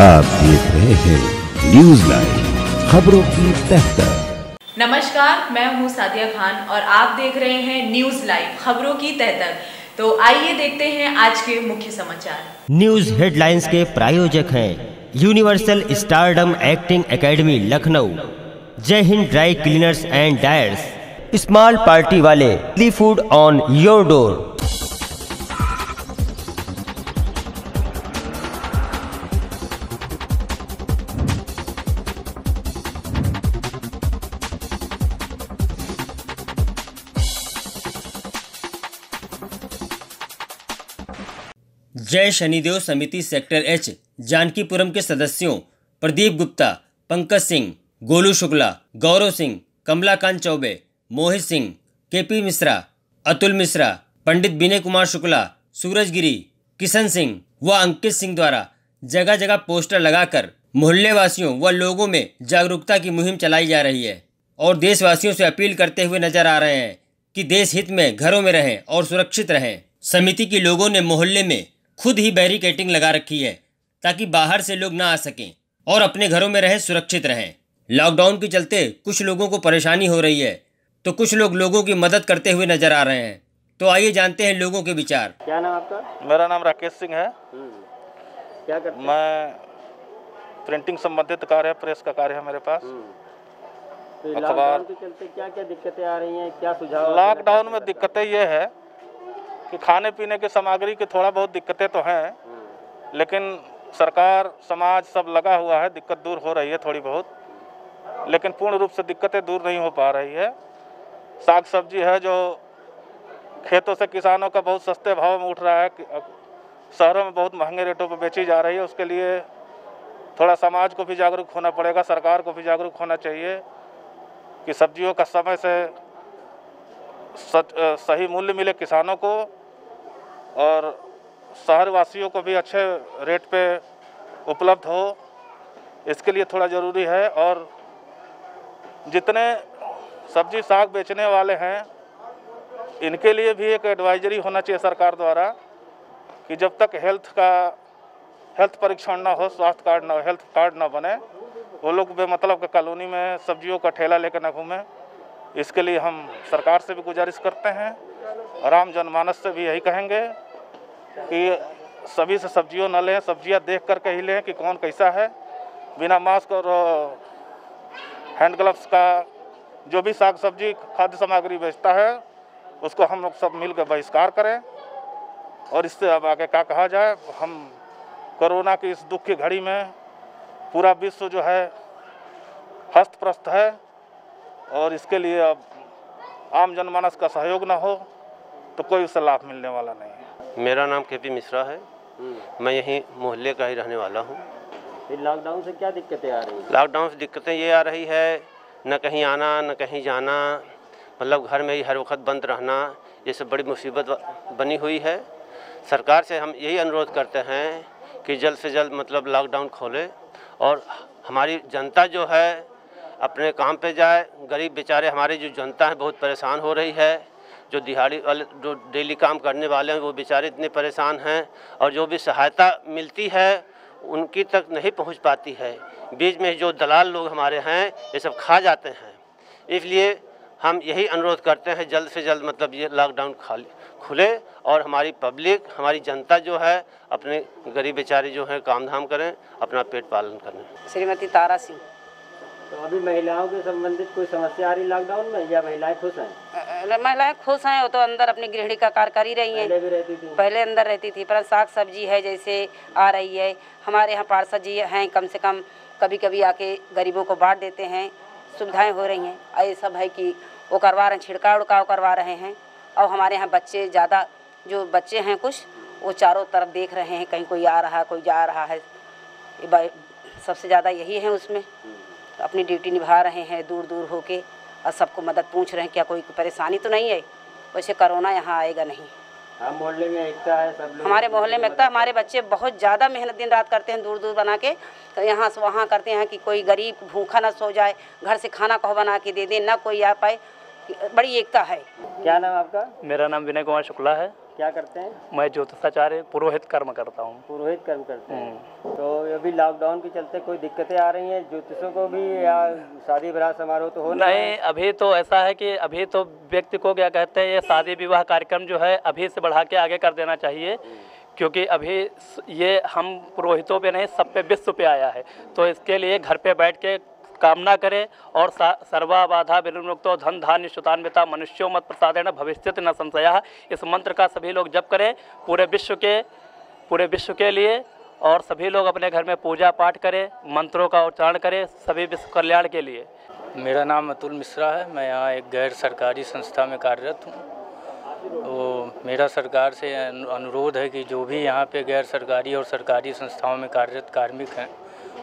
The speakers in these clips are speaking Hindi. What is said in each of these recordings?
आप देख रहे हैं न्यूज़ लाइव खबरों की तहतर नमस्कार मैं हूँ सादिया खान और आप देख रहे हैं न्यूज़ लाइव खबरों की तह तक तो आइए देखते हैं आज के मुख्य समाचार। न्यूज़ हेडलाइंस के प्रायोजक हैं universal stardom acting academy Lucknow. Jai Hind dry cleaners and dyers small party वाले food on your door Jai Shanidev समिति सेक्टर एच, जानकीपुरम के सदस्यों, प्रदीप गुप्ता, पंकज सिंह, गोलू शुक्ला, गौरव सिंह, कमलाकांत चौबे, मोहित सिंह, केपी मिश्रा, अतुल मिश्रा, पंडित विनय कुमार शुक्ला, सूरज गिरी, किशन सिंह व अंकित सिंह द्वारा जगह जगह पोस्टर लगाकर मोहल्ले वासियों व लोगों में जागरूकता की मुहिम चलाई जा रही है और देशवासियों से अपील करते हुए नज़र आ रहे हैं कि देश हित में घरों में रहें और सुरक्षित रहें। समिति के लोगों ने मोहल्ले में खुद ही बैरिकेटिंग लगा रखी है ताकि बाहर से लोग ना आ सकें और अपने घरों में रहें सुरक्षित रहें। लॉकडाउन के चलते कुछ लोगों को परेशानी हो रही है तो कुछ लोग लोगों की मदद करते हुए नज़र आ रहे हैं। तो आइए जानते हैं लोगों के विचार। क्या नाम आपका? मेरा नाम राकेश सिंह है। क्या करते मैं प्रिंटिंग संबंधित कार्य प्रेस का कार्य है मेरे पास। तो अखबार- के चलते क्या क्या दिक्कतें आ रही हैं? क्या सुझाव लॉकडाउन में दिक्कतें ये है कि खाने पीने की सामग्री की थोड़ा बहुत दिक्कतें तो हैं, लेकिन सरकार, समाज सब लगा हुआ है, दिक्कत दूर हो रही है थोड़ी बहुत, लेकिन पूर्ण रूप से दिक्कतें दूर नहीं हो पा रही है। साग सब्ज़ी है जो खेतों से किसानों का बहुत सस्ते भाव में उठ रहा है शहरों में बहुत महँगे रेटों पर बेची जा रही है, उसके लिए थोड़ा समाज को भी जागरूक होना पड़ेगा, सरकार को भी जागरूक होना चाहिए कि सब्जियों का समय से सच सही मूल्य मिले किसानों को और शहर वासियों को भी अच्छे रेट पे उपलब्ध हो, इसके लिए थोड़ा ज़रूरी है। और जितने सब्ज़ी साग बेचने वाले हैं, इनके लिए भी एक एडवाइजरी होना चाहिए सरकार द्वारा कि जब तक हेल्थ का हेल्थ परीक्षण ना हो, स्वास्थ्य कार्ड ना हेल्थ कार्ड ना बने, वो लोग बेमतलब के कॉलोनी में सब्जियों का ठेला लेकर ना घूमें। इसके लिए हम सरकार से भी गुजारिश करते हैं और आम जनमानस से भी यही कहेंगे। कि सभी से सब्जियों न लें, सब्ज़ियाँ देख करके ही लें कि कौन कैसा है। बिना मास्क और हैंड ग्लव्स का जो भी साग सब्ज़ी खाद्य सामग्री बेचता है, उसको हम लोग सब मिलकर बहिष्कार करें। और इससे अब आगे क्या कहा जाए, हम कोरोना की इस दुख की घड़ी में पूरा विश्व जो है हस्तप्रस्त है और इसके लिए अब आम जनमानस का सहयोग ना हो तो कोई उससे लाभ मिलने वाला नहीं है। मेरा नाम के पी मिश्रा है। मैं यहीं मोहल्ले का ही रहने वाला हूँ। लॉकडाउन से क्या दिक्कतें आ रही हैं? लॉकडाउन से दिक्कतें ये आ रही है न कहीं आना न कहीं जाना मतलब घर में ही हर वक्त बंद रहना ये सब बड़ी मुसीबत बनी हुई है। सरकार से हम यही अनुरोध करते हैं कि जल्द से जल्द मतलब लॉकडाउन खोले और हमारी जनता जो है अपने काम पे जाए। गरीब बेचारे हमारे जो जनता है बहुत परेशान हो रही है। जो दिहाड़ी वाले, जो डेली काम करने वाले हैं, वो बेचारे इतने परेशान हैं और जो भी सहायता मिलती है, उनकी तक नहीं पहुँच पाती है। बीच में जो दलाल लोग हमारे हैं, ये सब खा जाते हैं। इसलिए हम यही अनुरोध करते हैं, जल्द से जल्द मतलब ये लॉकडाउन खाली, खुले और हमारी पब्लिक हमारी जनता जो है, अपने गरीब बेचारे जो हैं, काम धाम करें, अपना पेट पालन करें। श्रीमती तारा सिंह। तो अभी महिलाओं के संबंधित कोई समस्या आ रही लॉकडाउन में या महिलाएँ खुश हैं? महिलाएँ खुश हैं वो तो अंदर अपनी गृहिणी का कार्य कर ही रही हैं। पहले भी रहती थी। पहले अंदर रहती थी पर साग सब्ज़ी है जैसे आ रही है। हमारे यहाँ पार्षद जी हैं कम से कम कभी कभी आके गरीबों को बांट देते हैं सुविधाएँ हो रही हैं। और ये सब है कि वो करवा रहे हैं छिड़काव उड़काव करवा रहे हैं। और हमारे यहाँ बच्चे ज़्यादा जो बच्चे हैं कुछ वो चारों तरफ़ देख रहे हैं कहीं कोई आ रहा है कोई जा रहा है। सबसे ज़्यादा यही है उसमें। अपनी ड्यूटी निभा रहे हैं दूर दूर होके और सबको मदद पूछ रहे हैं क्या कोई परेशानी तो नहीं है? वैसे कोरोना यहाँ आएगा नहीं। हम मोहल्ले में एकता है सब लोग हमारे मोहल्ले में एकता हमारे बच्चे बहुत ज़्यादा मेहनत दिन रात करते हैं दूर दूर बना के। तो यहाँ से वहाँ करते हैं कि कोई गरीब भूखा ना सो जाए घर से खाना कहो बना के दे दे ना कोई आ पाए। बड़ी एकता है। क्या नाम आपका? मेरा नाम विनय कुमार शुक्ला है। क्या करते हैं? मैं ज्योतिषाचार्य पुरोहित कर्म करता हूँ। पुरोहित कर्म करते हैं। तो अभी लॉकडाउन के चलते कोई दिक्कतें आ रही हैं ज्योतिषों को भी या शादी विवाह समारोह तो हो नहीं अभी तो ऐसा है कि अभी तो व्यक्ति को क्या कहते हैं ये शादी विवाह कार्यक्रम जो है अभी से बढ़ा के आगे कर देना चाहिए। क्योंकि अभी ये हम पुरोहितों पे नहीं सब पे विश्व पे आया है। तो इसके लिए घर पे बैठ के कामना करें और सर्वा बाधा विनिर्मुक्तो धन धान्य सुतान्विता मनुष्यो मत प्रसादेन भविष्य न संशया। इस मंत्र का सभी लोग जप करें, पूरे विश्व के, पूरे विश्व के लिए और सभी लोग अपने घर में पूजा पाठ करें, मंत्रों का उच्चारण करें, सभी विश्व कल्याण के लिए। मेरा नाम अतुल मिश्रा है, मैं यहाँ एक गैर सरकारी संस्था में कार्यरत हूँ। तो मेरा सरकार से अनुरोध है कि जो भी यहाँ पे गैर सरकारी और सरकारी संस्थाओं में कार्यरत कार्मिक हैं,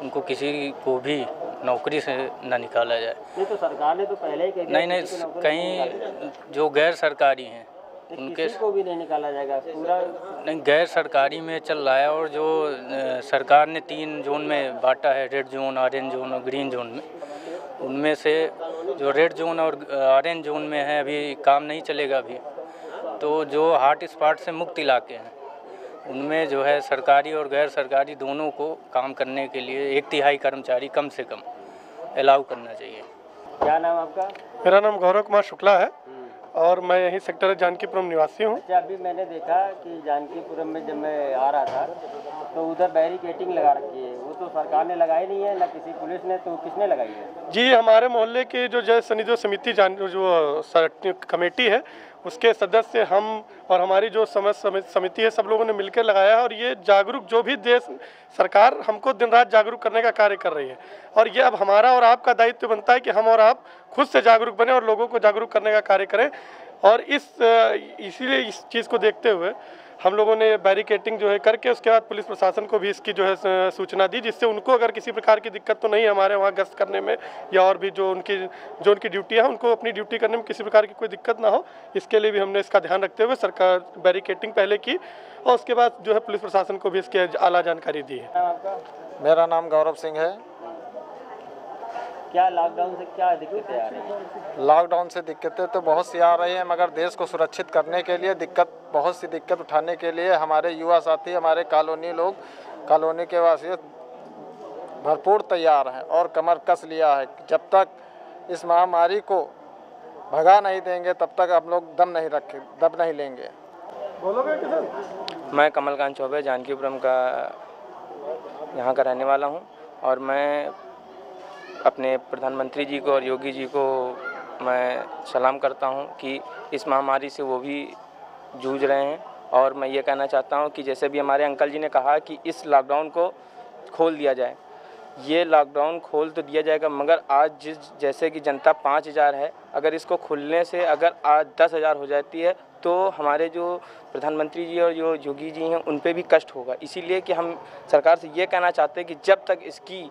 उनको किसी को भी नौकरी से न निकाला जाए। नहीं तो सरकार ने तो पहले ही नहीं नहीं कहीं जो गैर सरकारी हैं उनके को भी नहीं निकाला जाएगा पूरा नहीं गैर सरकारी में चल रहा है और जो सरकार ने तीन जोन में बांटा है रेड जोन ऑरेंज जोन और ग्रीन जोन में। उनमें से जो रेड जोन और ऑरेंज जोन में है अभी काम नहीं चलेगा अभी। तो जो हॉट स्पॉट से मुक्त इलाके हैं उनमें जो है सरकारी और गैर सरकारी दोनों को काम करने के लिए एक तिहाई कर्मचारी कम से कम अलाउ करना चाहिए। क्या नाम आपका? मेरा नाम गौरव कुमार शुक्ला है और मैं यही सेक्टर जानकीपुरम निवासी हूँ। अच्छा अभी मैंने देखा कि जानकीपुरम में जब मैं आ रहा था तो उधर बैरिकेटिंग लगा रखी है। तो सरकार ने लगाई नहीं है, ना किसी पुलिस ने तो किसने लगाई है? जी, हमारे मोहल्ले की जो जय सनिधि समिति जान, जो कमेटी है, उसके सदस्य हम और हमारी जो समझ समिति है, सब लोगों ने मिलकर लगाया है और ये जागरूक जो भी देश, सरकार हमको दिन रात जागरूक करने का कार्य कर रही है। और ये अब हमारा और आपका दायित्व बनता है कि हम और आप खुद से जागरूक बने और लोगों को जागरूक करने का कार्य करें। और इस, इसीलिए इस चीज़ को देखते हुए हम लोगों ने बैरिकेटिंग जो है करके उसके बाद पुलिस प्रशासन को भी इसकी जो है सूचना दी, जिससे उनको अगर किसी प्रकार की दिक्कत तो नहीं हमारे वहाँ गश्त करने में, या और भी जो उनकी जो उनकी ड्यूटी है, उनको अपनी ड्यूटी करने में किसी प्रकार की कोई दिक्कत ना हो, इसके लिए भी हमने इसका ध्यान रखते हुए सरकार बैरिकेटिंग पहले की, और उसके बाद जो है पुलिस प्रशासन को भी इसकी आला जानकारी दी है। मेरा नाम गौरव सिंह है। क्या लॉकडाउन से क्या दिक्कतें आ रही हैं? लॉकडाउन से दिक्कतें तो बहुत सी आ रही हैं मगर देश को सुरक्षित करने के लिए दिक्कत बहुत सी दिक्कत उठाने के लिए हमारे युवा साथी हमारे कॉलोनी लोग कॉलोनी के वासी भरपूर तैयार हैं और कमर कस लिया है। जब तक इस महामारी को भगा नहीं देंगे तब तक हम लोग दम नहीं रखे दम नहीं लेंगे। बोलोगे मैं कमलकांत चौबे जानकीपुरम का यहाँ का रहने वाला हूँ और मैं अपने प्रधानमंत्री जी को और योगी जी को मैं सलाम करता हूँ कि इस महामारी से वो भी जूझ रहे हैं। और मैं ये कहना चाहता हूँ कि जैसे भी हमारे अंकल जी ने कहा कि इस लॉकडाउन को खोल दिया जाए, ये लॉकडाउन खोल तो दिया जाएगा, मगर आज जिस, जैसे कि जनता पाँच हज़ार है, अगर इसको खुलने से अगर आज दस हज़ार हो जाती है तो हमारे जो प्रधानमंत्री जी और जो योगी जी हैं, उन पर भी कष्ट होगा। इसीलिए कि हम सरकार से ये कहना चाहते हैं कि जब तक इसकी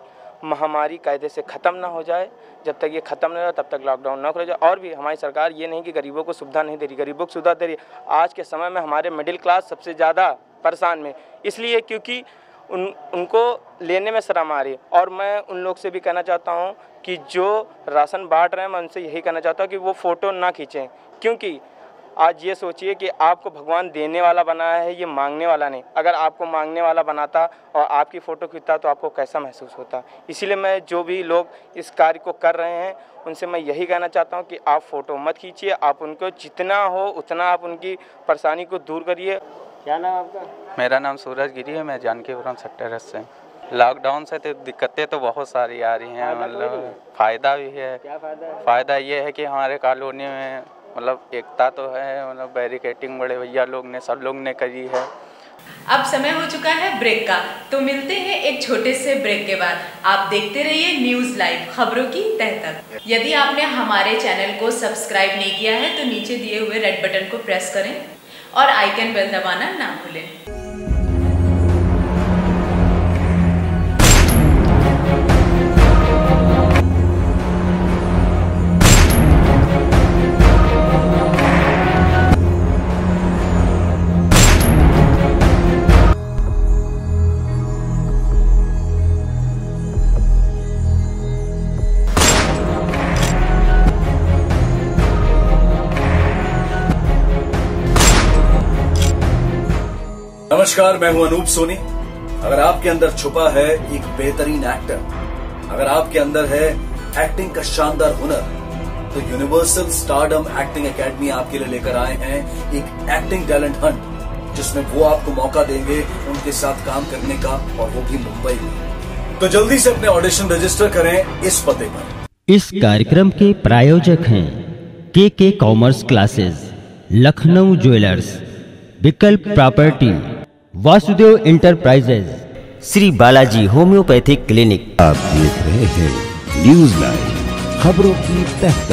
महामारी कायदे से ख़त्म ना हो जाए। जब तक ये ख़त्म नहीं हो तब तक लॉकडाउन ना खोला जाए। और भी हमारी सरकार ये नहीं कि गरीबों को सुविधा नहीं दे रही, गरीबों को सुविधा दे रही आज के समय में हमारे मिडिल क्लास सबसे ज़्यादा परेशान में। इसलिए क्योंकि उन, उनको लेने में शर्म आ रही और मैं उन लोग से भी कहना चाहता हूँ कि जो राशन बांट रहे हैं, मैं उनसे यही कहना चाहता हूँ कि वो फ़ोटो ना खींचें। क्योंकि आज ये सोचिए कि आपको भगवान देने वाला बनाया है ये मांगने वाला नहीं। अगर आपको मांगने वाला बनाता और आपकी फ़ोटो खींचता तो आपको कैसा महसूस होता? इसीलिए मैं जो भी लोग इस कार्य को कर रहे हैं उनसे मैं यही कहना चाहता हूँ कि आप फ़ोटो मत खींचिए आप उनको जितना हो उतना आप उनकी परेशानी को दूर करिए। क्या नाम आपका? मेरा नाम सूरज गिरी है मैं जानकीपुरम सेक्टर से। लॉकडाउन से तो दिक्कतें तो बहुत सारी आ रही हैं मतलब फ़ायदा भी है। क्या फ़ायदा है? फ़ायदा ये है कि हमारे कॉलोनी में मतलब एकता तो है मतलब बैरिकेटिंग बड़े भैया लोग ने, सब लोग ने करी है। अब समय हो चुका है ब्रेक का तो मिलते हैं एक छोटे से ब्रेक के बाद। आप देखते रहिए न्यूज़ लाइव खबरों की तह तक। यदि आपने हमारे चैनल को सब्सक्राइब नहीं किया है तो नीचे दिए हुए रेड बटन को प्रेस करें और आइकन बेल दबाना ना भूलें। नमस्कार, मैं हूँ अनूप सोनी। अगर आपके अंदर छुपा है एक बेहतरीन एक्टर अगर आपके अंदर है एक्टिंग का शानदार हुनर तो यूनिवर्सल स्टारडम एक्टिंग एकेडमी आपके लिए लेकर आए हैं एक एक्टिंग टैलेंट हंट जिसमें वो आपको मौका देंगे उनके साथ काम करने का, और वो भी मुंबई में। तो जल्दी से अपने ऑडिशन रजिस्टर करें इस पते पर। इस कार्यक्रम के प्रायोजक हैं K K commerce classes, Lucknow jewellers, Vikalp property Vasudev enterprises Shri Balaji homeopathic clinic. आप देख रहे हैं न्यूज़ लाइव खबरों की तहत